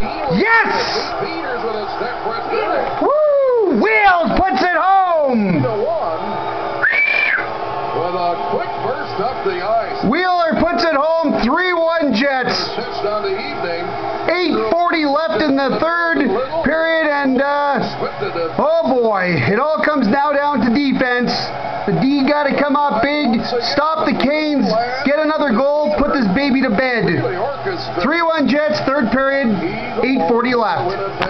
Yes! Woo! Wheels puts it home! Wheeler puts it home, 3-1 Jets. 8.40 left in the third period, and, uh, oh boy, it all comes now down to defense. The D got to come out big, stop the Canes, get another goal, put this baby to bed. 3-1 40 left.